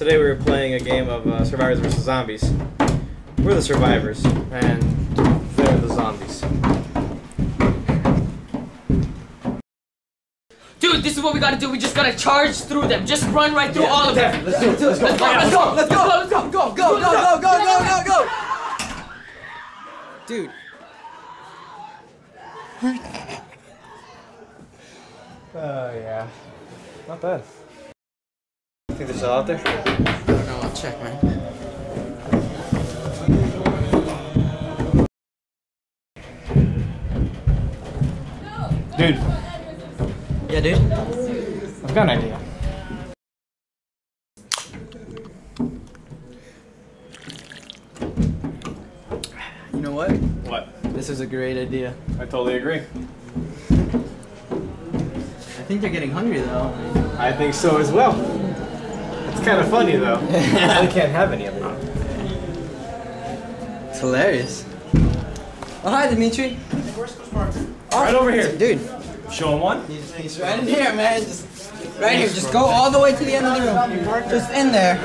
Today we were playing a game of uh, Survivors vs. Zombies. We're the survivors, and they're the zombies. Dude, this is what we gotta do. We just gotta charge through them. Just run right through all of them. Let's do it. Let's go. Let's go, let's go, let's go, let's go, Go, go, go, go, go, go, go, go! Dude. Oh yeah, not bad. Think they're still out there? know. I'll check, man. Dude, Yeah, dude. I've got an idea. You know what? What? This is a great idea. I totally agree. I think they're getting hungry though. I think so as well. It's kind of funny though. I can't have any of it. It's hilarious. Oh, hi, Dimitri. Right over here. Dude, Show him one. he's, he's right in here, man. Just right here. Just go all the way to the end of the room. Just in there.